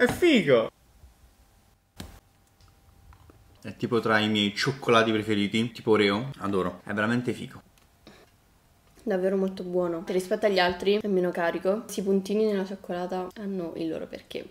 È figo! È tipo tra i miei cioccolati preferiti, tipo Oreo, adoro, è veramente figo. Davvero molto buono. Rispetto agli altri è meno carico. Questi puntini nella cioccolata hanno il loro perché.